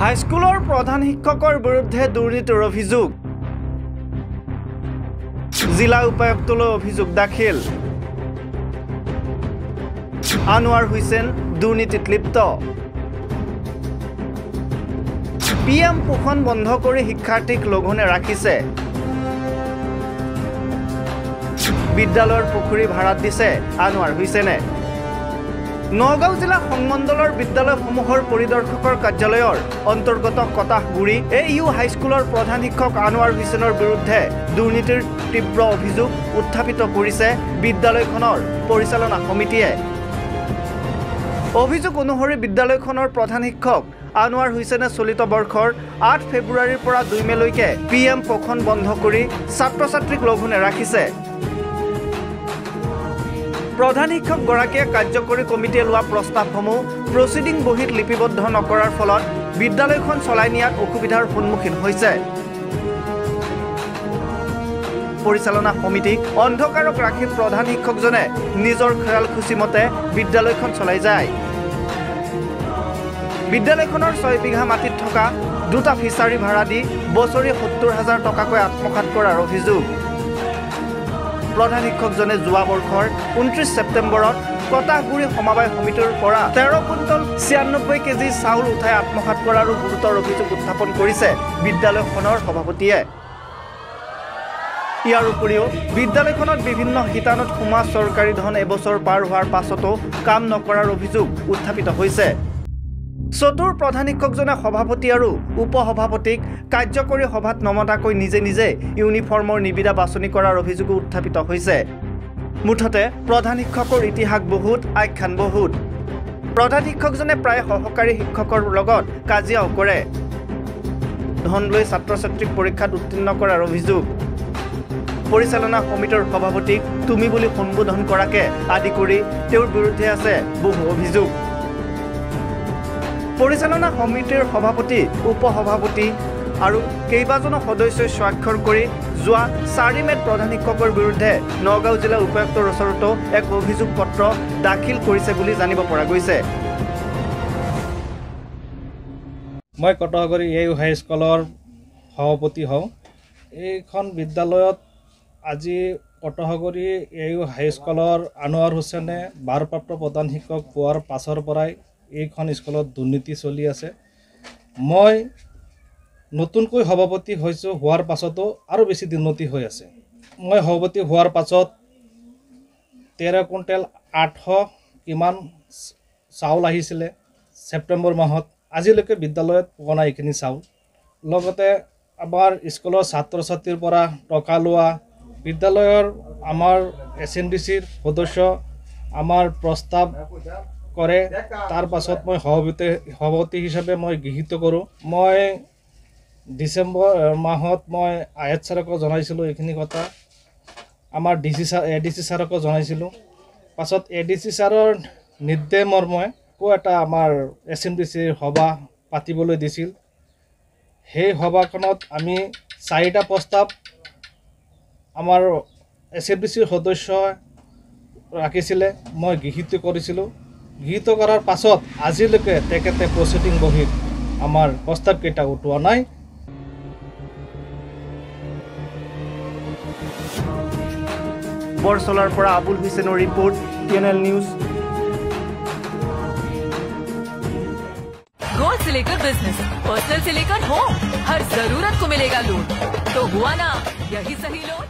হাইস্কুলৰ প্ৰধান শিক্ষকৰ বিৰুদ্ধে দুৰ্নীতিৰ অভিযোগ। জিলা উপায়ুক্তলৈ অভিযোগ দাখিল। আনোৱাৰ হুছেইন দুৰ্নীতিত লিপ্ত। পি এম পোষণ বন্ধ কৰি শিক্ষাৰ্থীক লঘোণে ৰাখিছে। বিদ্যালয়ৰ পুখুৰী ভাড়াত দিছে আনোৱাৰ হুছেইনে। নগাঁও জিলা সংমণ্ডলৰ বিদ্যালয়সমূহৰ পৰিদৰ্শকৰ কাৰ্যালয়ৰ অন্তৰ্গত কটাহগুৰি এ ইউ হাইস্কুলৰ প্ৰধান শিক্ষক আনোৱাৰ হুছেইনৰ বিৰুদ্ধে দুৰ্নীতিৰ তীব্ৰ অভিযোগ উত্থাপিত কৰিছে বিদ্যালয়খনৰ পৰিচালনা সমিতিয়ে। অভিযোগ অনুসৰি বিদ্যালয়খনৰ প্ৰধান শিক্ষক আনোৱাৰ হুছেইনে চলিত বৰ্ষৰ আঠ ফেব্ৰুৱাৰীৰ পৰা দুই মেলৈকে পি এম পোষণ বন্ধ কৰি ছাত্ৰ ছাত্ৰীক লঘোণে ৰাখিছে। প্ৰধান শিক্ষকগৰাকীয়ে কাৰ্যকৰী কমিটিয়ে লোৱা প্ৰস্তাৱসমূহ প্ৰচিডিং বহীত লিপিবদ্ধ নকৰাৰ ফলত বিদ্যালয়খন চলাই নিয়াত অসুবিধাৰ সন্মুখীন হৈছে। পৰিচালনা সমিতিক অন্ধকাৰক ৰাখি প্ৰধান শিক্ষকজনে নিজৰ খেয়ালখুচি মতে বিদ্যালয়খন চলাই যায়। বিদ্যালয়খনৰ ছয় বিঘা মাটিত থকা দুটা ফিচাৰী ভাড়া দি বছৰি সত্তৰ হাজাৰ টকাকৈ আত্মসাত কৰাৰ অভিযোগ। প্ৰধান শিক্ষকজনে যোৱা বৰ্ষৰ ঊনত্ৰিছ ছেপ্টেম্বৰত কটাহগুৰি সমবায় সমিতিৰ পৰা তেৰ কুইণ্টল ছিয়ান্নব্বৈ কেজি চাউল উঠাই আত্মসাত কৰাৰো গুৰুতৰ অভিযোগ উত্থাপন কৰিছে বিদ্যালয়খনৰ সভাপতিয়ে। ইয়াৰ উপৰিও বিদ্যালয়খনত বিভিন্ন শিতানত সোমোৱা চৰকাৰী ধন এবছৰ পাৰ হোৱাৰ পাছতো কাম নকৰাৰ অভিযোগ উত্থাপিত হৈছে। চতুৰ প্ৰধান শিক্ষকজনে সভাপতি আৰু উপ সভাপতিক কাৰ্যকৰী সভাত নমতাকৈ নিজে নিজে ইউনিফৰ্মৰ নিবিদা বাছনি কৰাৰ অভিযোগো উত্থাপিত হৈছে। মুঠতে প্ৰধান শিক্ষকৰ ইতিহাস বহুত আখ্যান বহুত। প্ৰধান শিক্ষকজনে প্ৰায় সহকাৰী শিক্ষকৰ লগত কাজিয়াও কৰে। ধন লৈ ছাত্ৰ ছাত্ৰীক পৰীক্ষাত উত্তীৰ্ণ কৰাৰ অভিযোগ। পৰিচালনা সমিতিৰ সভাপতিক তুমি বুলি সম্বোধন কৰাকে আদি কৰি তেওঁৰ বিৰুদ্ধে আছে বহু অভিযোগ। পৰিচালনা সমিতিৰ সভাপতি উপ সভাপতি আৰু কেইবাজনো সদস্যই স্বাক্ষৰ কৰি যোৱা চাৰি মে'ত প্ৰধান শিক্ষকৰ বিৰুদ্ধে নগাঁও জিলা উপায়ুক্তৰ ওচৰতো এক অভিযোগ পত্ৰ দাখিল কৰিছে বুলি জানিব পৰা গৈছে। মই কটকগুৰি এ ইউ হাইস্কুলৰ সভাপতি হওঁ। এইখন বিদ্যালয়ত আজি কটকগুৰি এ ইউ হাইস্কুলৰ আনোৱাৰ হুছেইনে ভাৰপ্ৰাপ্ত প্ৰধান শিক্ষক পোৱাৰ পাছৰ পৰাই এইখন স্কুলত দুৰ্নীতি চলি আছে। মই নতুনকৈ সভাপতি হৈছোঁ হোৱাৰ পাছতো আৰু বেছি দুৰ্নীতি হৈ আছে। মই সভাপতি হোৱাৰ পাছত তেৰ কুইণ্টেল আঠশ কিমান চাউল আহিছিলে ছেপ্টেম্বৰ মাহত আজিলৈকে বিদ্যালয়ত পোৱা নাই এইখিনি চাউল। লগতে আমাৰ স্কুলৰ ছাত্ৰ ছাত্ৰীৰ পৰা টকা লোৱা বিদ্যালয়ৰ আমাৰ এছ এন ডি চিৰ সদস্য আমাৰ প্ৰস্তাৱ কৰে। তাৰ পাছত মই সভাপতি সভাপতি হিচাপে মই গৃহীত কৰোঁ। মই ডিচেম্বৰ মাহত মই আয়াত ছাৰকো জনাইছিলোঁ এইখিনি কথা। আমাৰ D C sir A D C ছাৰকো জনাইছিলোঁ। পাছত এ ডি চি ছাৰৰ নিৰ্দেশ মৰ্মে আকৌ এটা আমাৰ এছ এম ডি চিৰ সভা পাতিবলৈ দিছিল। সেই সভাখনত আমি চাৰিটা প্ৰস্তাৱ আমাৰ এছ এম ডি চিৰ সদস্যই ৰাখিছিলে মই গৃহীত কৰিছিলোঁ। গৃহীত কৰাৰ পাছত আজিলৈকে তেখেতে প্ৰচিডিং বহীত আমাৰ প্ৰস্তাৱকেইটা উঠোৱা নাই বৰচলাৰ পৰা আবুল হুছেইনৰ report T N L news gold से लेकर बिजनेस पर्सनल से लेकर होम हर जरूरत को मिलेगा लोन तो हुआ ना यही सही लोन